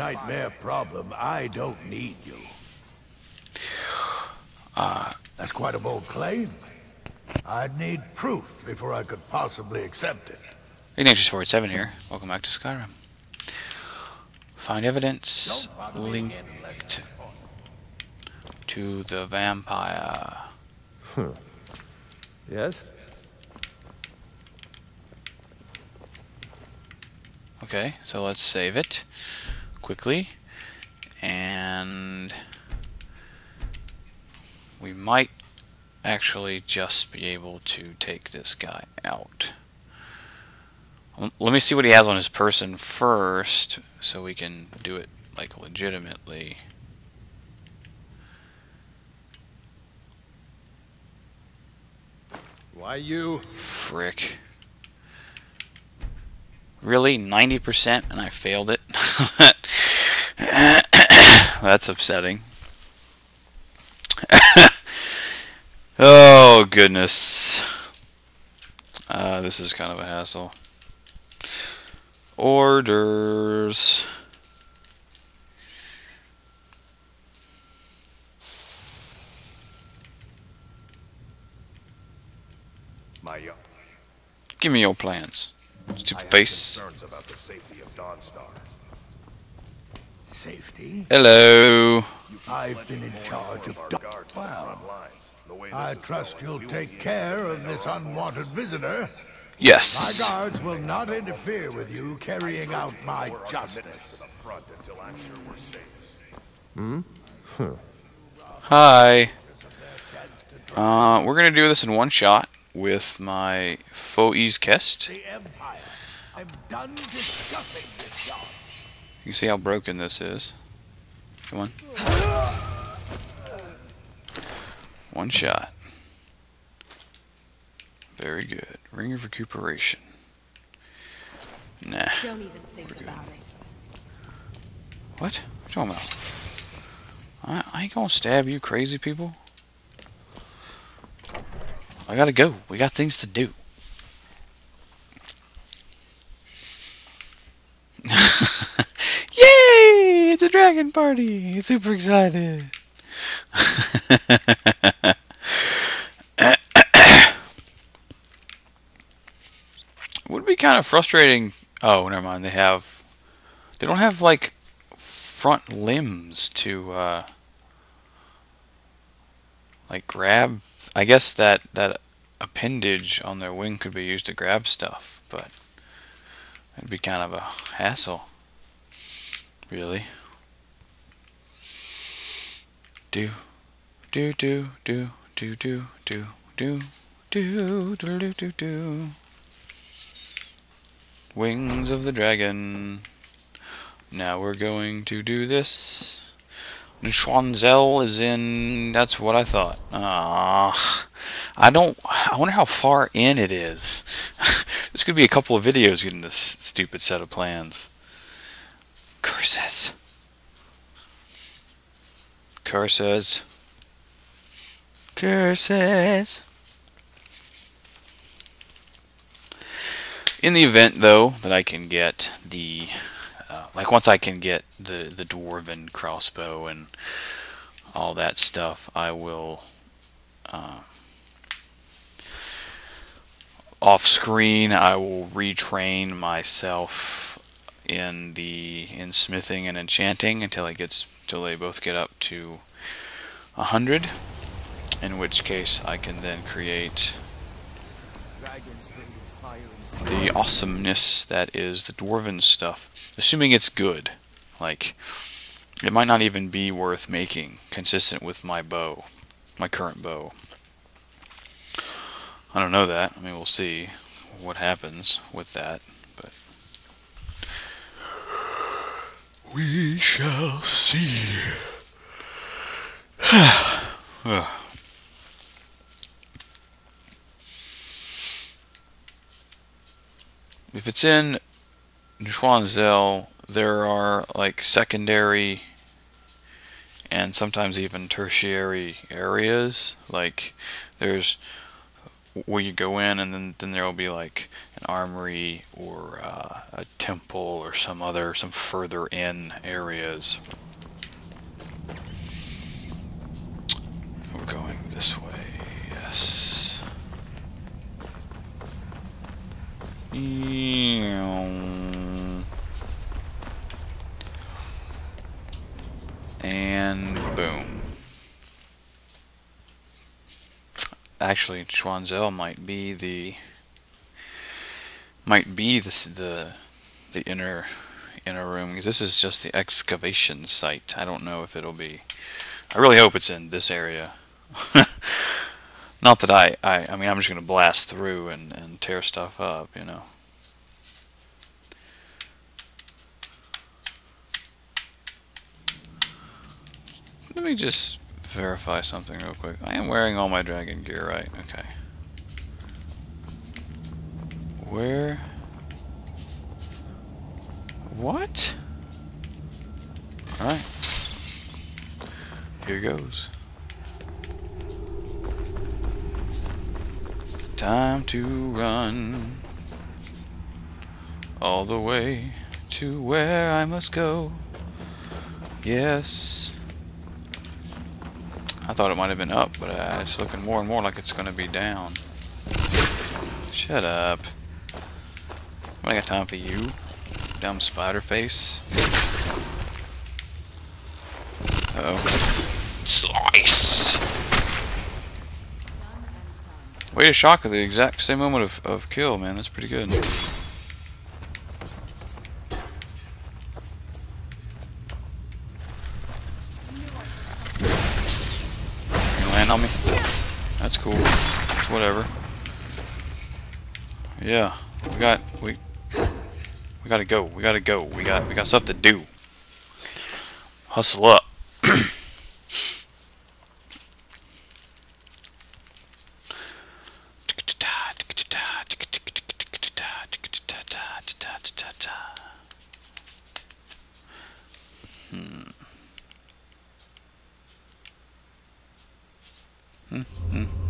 nightmare problem, I don't need you. Uh, That's quite a bold claim. I'd need proof before I could possibly accept it. Ignatius 47 here. Welcome back to Skyrim. Find evidence linked to the vampire. Yes? Okay, so let's save it quickly. And we might actually just be able to take this guy out. Let me see what he has on his person first so we can do it like legitimately. Why you? Frick. Really? 90% and I failed it? That's upsetting. oh, goodness. Uh, this is kind of a hassle. Orders. My young. Give me your plans. Stupid face. Concerns about the safety of Dawnstar. Safety? Hello. I've been in charge of Dog. Well, I trust you'll take care of this unwanted visitor. Yes. My guards will not interfere with you carrying out my justice. Hmm. Hi. Uh, we're gonna do this in one shot with my Foes Kest. The Empire. I'm done discussing this job. You see how broken this is. Come on. One shot. Very good. Ring of recuperation. Nah. Don't even think about it. What? What you talking about? I, I ain't gonna stab you crazy people. I gotta go. We got things to do. Yay! It's a dragon party! Super excited. Would be kind of frustrating. Oh, never mind. They have. They don't have like front limbs to uh, like grab. I guess that that appendage on their wing could be used to grab stuff, but it'd be kind of a hassle. Really. Do do do do do do do do do do do do do. Wings of the dragon. Now we're going to do this. Nchuand-Zel is in. That's what I thought. Ah, I don't. I wonder how far in it is. this could be a couple of videos getting this stupid set of plans. Curses. Curses. Curses. In the event, though, that I can get the, uh, like once I can get the the dwarven crossbow and all that stuff, I will. Uh, off screen, I will retrain myself in the in smithing and enchanting until it gets till they both get up to a hundred. In which case, I can then create the awesomeness that is the dwarven stuff. Assuming it's good. Like, it might not even be worth making, consistent with my bow, my current bow. I don't know that. I mean, we'll see what happens with that, but we shall see. If it's in Nchuand-Zel, there are like secondary and sometimes even tertiary areas. Like there's where you go in, and then then there will be like an armory or uh, a temple or some other some further in areas. We're going this way. Yes. And boom. Actually, Nchuand-Zel might be the might be the the the inner inner room because this is just the excavation site. I don't know if it'll be. I really hope it's in this area. Not that I, I I mean I'm just gonna blast through and and tear stuff up, you know. Let me just verify something real quick. I am wearing all my dragon gear, right? Okay. Where? What? Alright. Here goes. Time to run. All the way to where I must go. Yes. I thought it might have been up, but uh, it's looking more and more like it's going to be down. Shut up. I got time for you, dumb spider face. Uh oh. Way to shock at the exact same moment of, of kill, man. That's pretty good. Land on me? That's cool. It's whatever. Yeah, we got we we gotta go. We gotta go. We got we got stuff to do. Hustle up. Hmm. Hmm, hmm, hmm, hmm, hmm.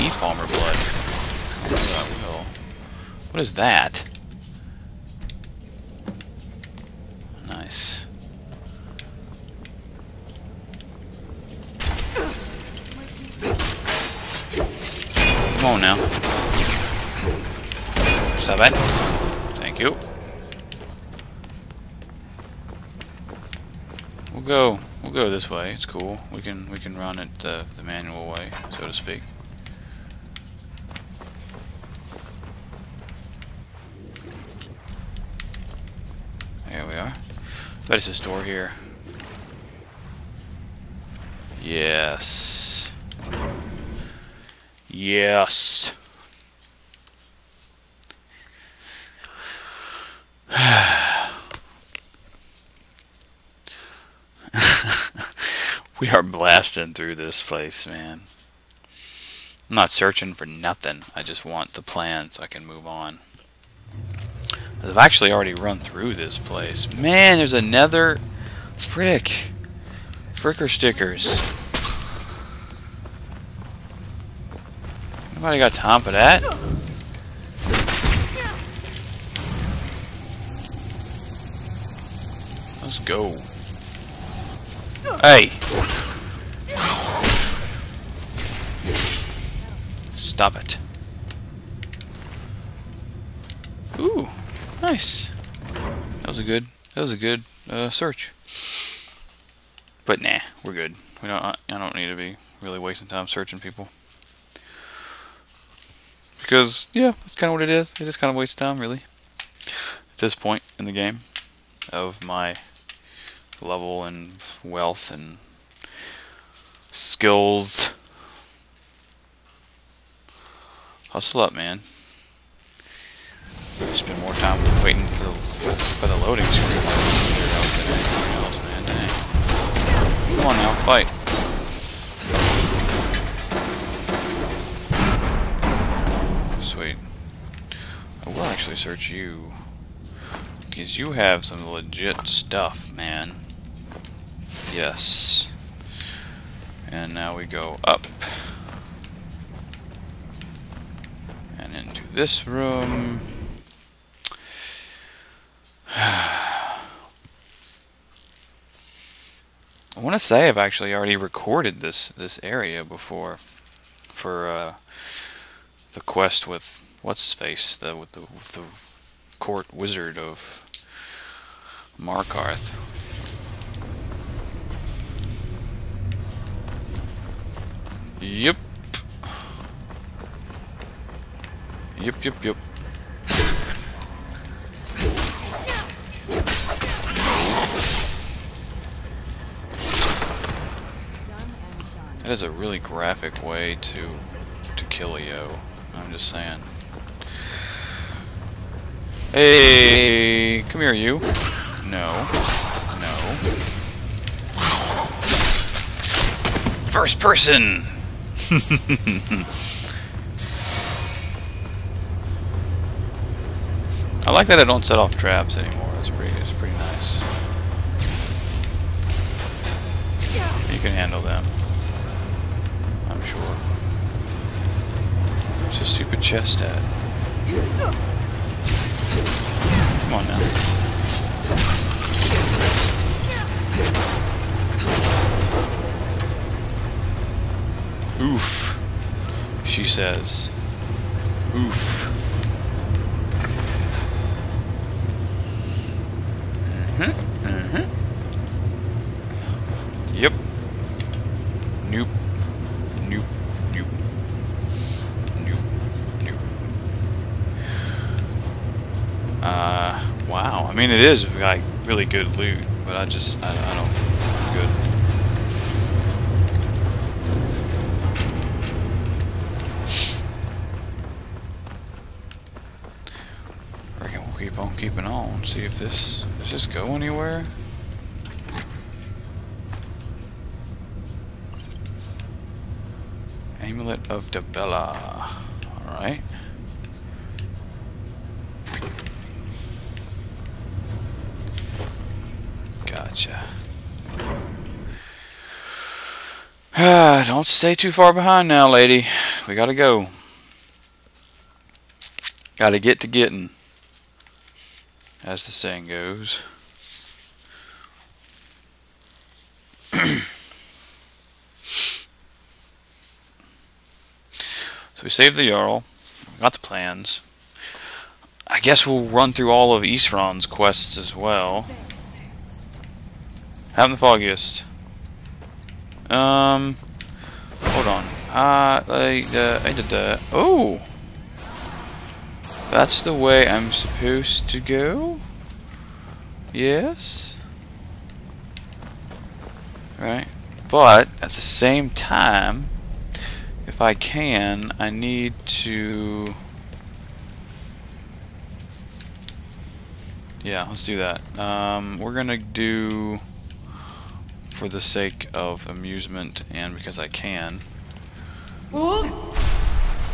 Need Falmer blood. I will. What is that? Nice. Come on now. Stop it. Thank you. We'll go. We'll go this way. It's cool. We can we can run it the manual way, so to speak. There we are. Bet it's a store here. Yes. Yes. we are blasting through this place, man. I'm not searching for nothing. I just want the plan so I can move on. I've actually already run through this place. Man, there's another frick. Fricker stickers. Nobody got time for that? Let's go. Hey! Stop it. Nice. That was a good. That was a good uh, search. But nah, we're good. We don't. I don't need to be really wasting time searching people. Because yeah, that's kind of what it is. It is kind of waste time, really. At this point in the game, of my level and wealth and skills. Hustle up, man. Spend more time waiting for the for the loading screen else. Come on now, fight. Sweet. I will actually search you. Because you have some legit stuff, man. Yes. And now we go up. And into this room. I want to say I've actually already recorded this this area before for uh, the quest with what's his face the with the, with the court wizard of Markarth. Yep. Yep, yep, yep. That is a really graphic way to to kill yo. I'm just saying. Hey, come here, you. No. No. First person! I like that I don't set off traps anymore. That's pretty, that's pretty nice. You can handle them. A stupid chest at. Come on now. Oof. She says. Oof. Mm-hmm. Mm-hmm. Yep. Nope. Nope. Nope. Nope. Nope. Uh, wow. I mean, it is like really good loot, but I just, I, I don't, good. Reckon we'll keep on keeping on. See if this does this go anywhere. Amulet of Dibella. Alright. Gotcha. Ah, don't stay too far behind now, lady. We gotta go. Gotta get to getting, as the saying goes. so we saved the Jarl. We got the plans. I guess we'll run through all of Isran's quests as well. Haven't the foggiest. Um, hold on. Uh, I, uh, I did that. Oh! That's the way I'm supposed to go? Yes? Right. But, at the same time, if I can, I need to... Yeah, let's do that. Um, we're gonna do, for the sake of amusement and because I can, Hold.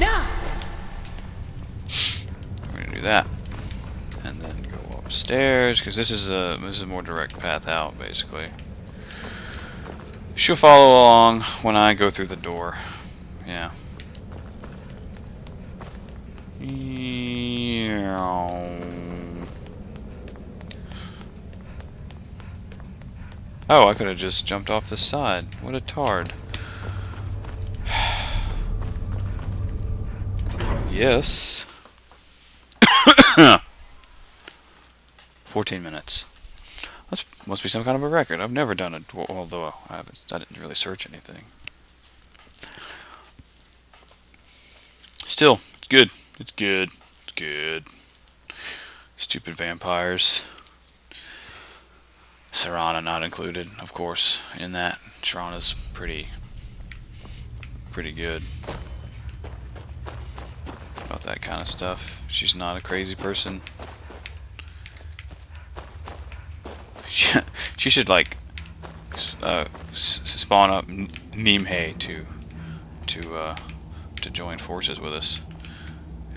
Now. we're gonna do that, and then go upstairs because this is a this is a more direct path out, basically. She'll follow along when I go through the door. Yeah. Yeah. Oh, I could have just jumped off the side. What a tard. yes. 14 minutes. That must be some kind of a record. I've never done it, although I, haven't, I didn't really search anything. Still, it's good. It's good. It's good. Stupid vampires. Serana not included, of course, in that. Serana's pretty, pretty good. about that kind of stuff. She's not a crazy person. She, she should like uh, spawn up N- Nimhe to to uh, to join forces with us.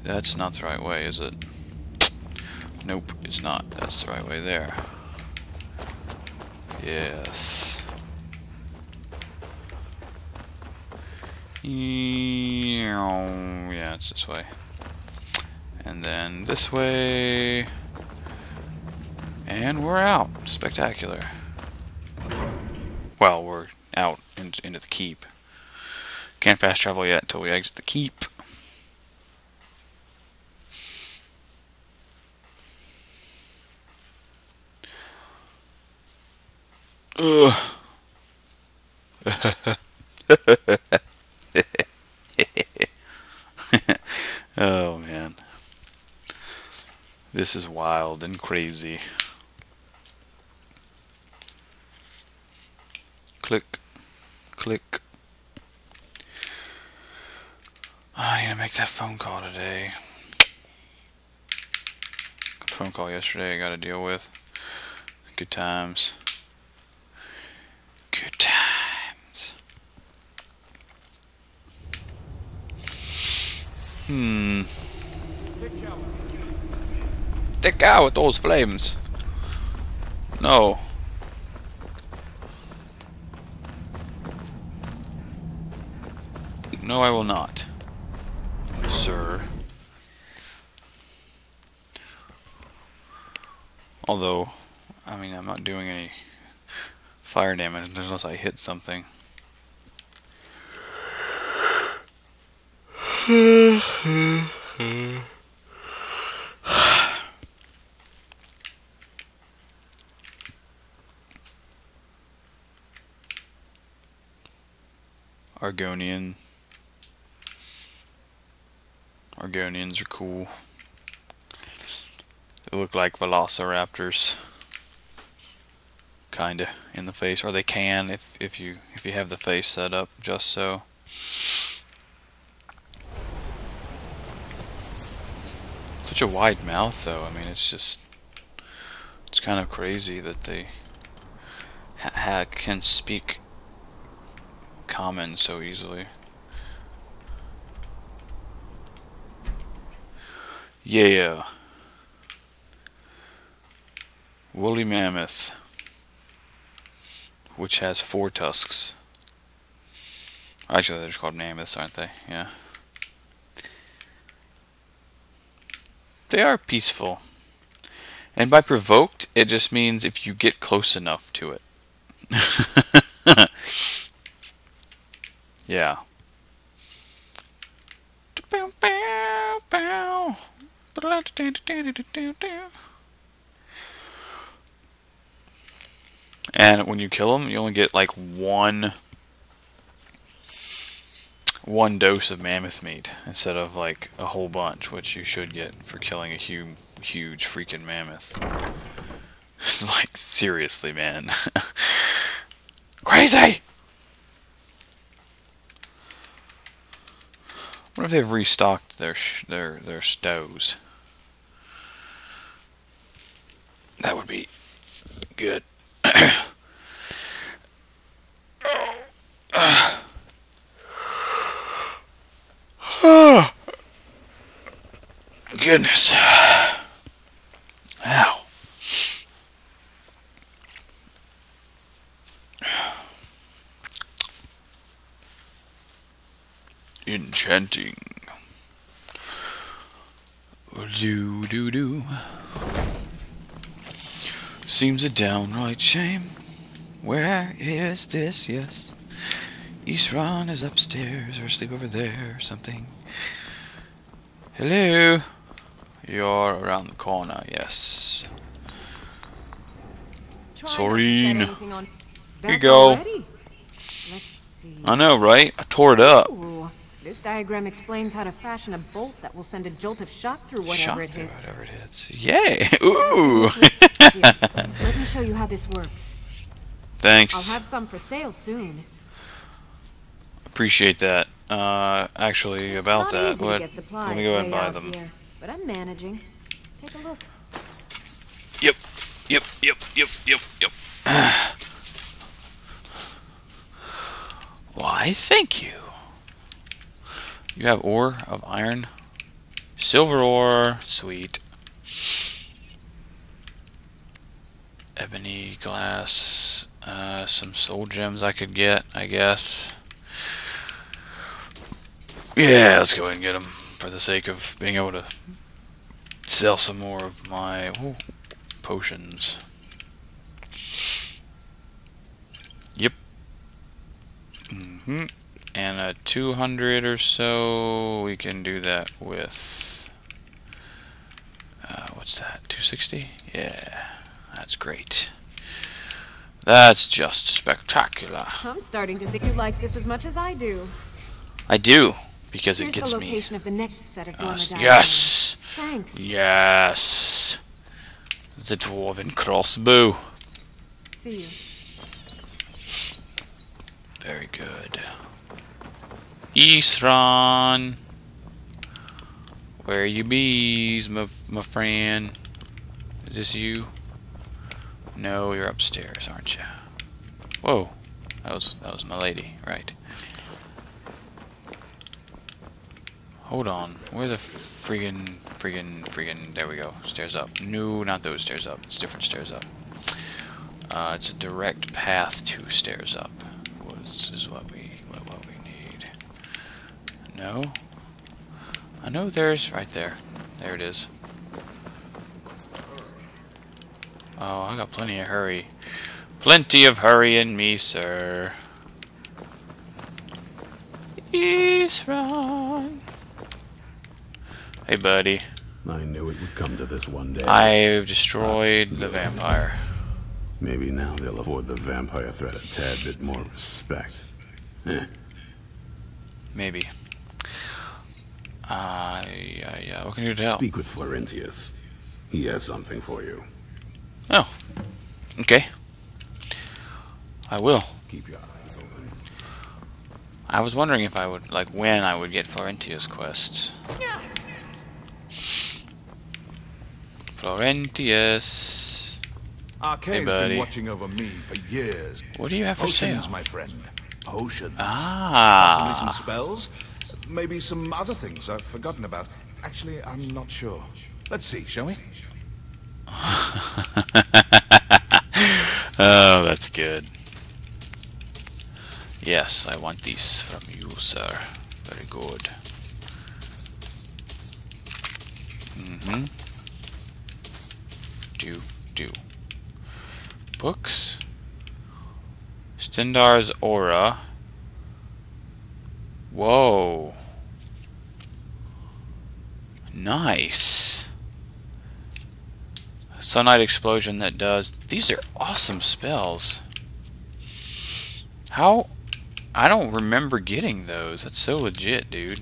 That's not the right way, is it? Nope, it's not. That's the right way there. Yes. Yeah, it's this way. And then this way. And we're out. Spectacular. Well, we're out in, into the keep. Can't fast travel yet until we exit the keep. Oh man. This is wild and crazy. Click. Click. Oh, I need to make that phone call today. Phone call yesterday I got to deal with. Good times. Good times. Hmm. Stick out with those flames. No. No, I will not. Sir. Although, I mean, I'm not doing any fire damage unless I hit something. Argonian. Argonians are cool. They look like velociraptors. Kinda in the face. Or they can if if you if you have the face set up just so. Such a wide mouth though. I mean it's just it's kind of crazy that they can speak common so easily. Yeah. Woolly mammoth. Which has four tusks. Actually, they're just called mammoths, aren't they? Yeah. They are peaceful. And by provoked, it just means if you get close enough to it. yeah. And when you kill them, you only get like one one dose of mammoth meat instead of like a whole bunch, which you should get for killing a huge, huge freaking mammoth. It's like seriously, man, crazy. What if they've restocked their their their stows? That would be good. Goodness. Ow. Enchanting. Do do do. Seems a downright shame. Where is this? Yes. Isran is upstairs or asleep over there or something. Hello. You're around the corner, yes. Try not to set Sorine. Here you go. already? Let's see. I know, right? I tore it up. Ooh, this diagram explains how to fashion a bolt that will send a jolt of shock through whatever Shock it through hits. whatever it hits. Yay! Ooh! Let me show you how this works. Thanks. I'll have some for sale soon. Appreciate that. uh, actually It's about that. What? Let me go ahead and buy them. here, but I'm managing. Take a look. Yep. Yep. Yep. Yep. Yep. Yep. Why, thank you. You have ore of iron, silver ore, sweet. Ebony glass, uh, some soul gems I could get, I guess. Yeah, let's go ahead and get them for the sake of being able to sell some more of my ooh, potions. Yep. hmm And a 200 or so, we can do that with. Uh, what's that? 260? Yeah, that's great. That's just spectacular. I'm starting to think you like this as much as I do. I do, because it gets the me. of the next set of Yes. yes! Thanks. Yes! The dwarven crossbow. See you. Very good. Isran! Where you bees, my, my friend? Is this you? No, you're upstairs, aren't you? Whoa. That was that was my lady, right. Hold on. Where the friggin' friggin' friggin' there we go. Stairs up. No, not those stairs up. It's different stairs up. Uh, it's a direct path to stairs up. This is what we what, what we need. No. I know there's right there. There it is. Oh, I got plenty of hurry. Plenty of hurry in me, sir. Isran. Hey, buddy. I knew it would come to this one day. I've destroyed the vampire. Maybe now they'll afford the vampire threat a tad bit more respect. Eh, Maybe. Uh, yeah, yeah. What can you tell? to? Speak with Florentius. He has something for you. Oh. Okay. I will. Keep your eyes open. I was wondering if I would, like, when I would get Florentius quests. Florentius. Arkay's buddy. been watching over me for years. What do you have for Potions, sale? my friend. Potions. Ah. Possibly some spells. Maybe some other things I've forgotten about. Actually, I'm not sure. Let's see, shall we? Oh, that's good. Yes, I want these from you, sir. Very good. Mm-hmm. Do, do. Books. Stendarr's Aura. Whoa. Nice. Sunlight explosion that does. These are awesome spells. How? I don't remember getting those. That's so legit, dude.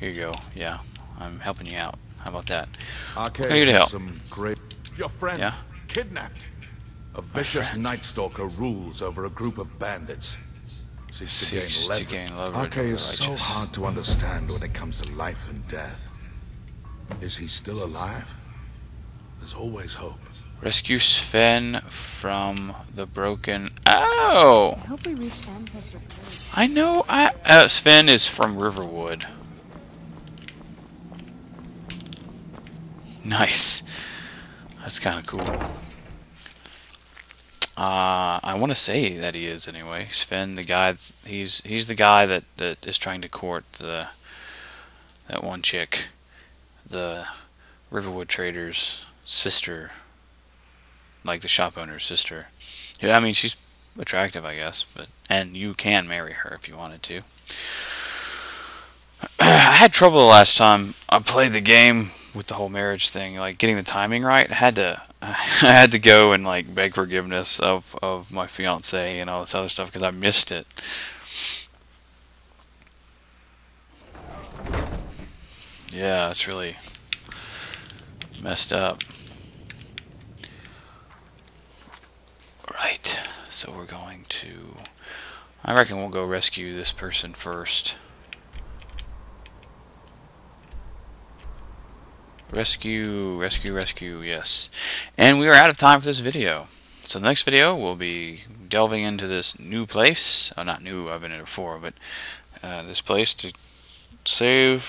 Here you go. Yeah, I'm helping you out. How about that? Arkay can I do to has help? some great... Your friend, Yeah? kidnapped. A vicious. Night Stalker rules over a group of bandits. Seeks Seeks to to gain leverage. gain leverage Arkay over is so hard to understand when it comes to life and death. Is he still alive? There's always hope. Rescue Sven from the broken. Oh! I hope we reach Ancestor first. I know. I uh, Sven is from Riverwood. Nice. That's kind of cool. Uh, I want to say that he is anyway. Sven, the guy, he's he's the guy that, that is trying to court the that one chick, the Riverwood trader's sister, like the shop owner's sister. Yeah, I mean she's attractive, I guess, but and you can marry her if you wanted to. I had trouble the last time I played the game with the whole marriage thing, like getting the timing right. I had to, I had to go and like beg forgiveness of of my fiance and all this other stuff because I missed it. Yeah, it's really messed up. Right, so we're going to I reckon we'll go rescue this person first. Rescue, rescue, rescue, yes. And we are out of time for this video. So the next video, we'll be delving into this new place. Oh, not new, I've been in it before, but uh, this place to save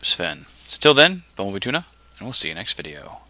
Sven. So till then, Bumblebee Tuna, and we'll see you next video.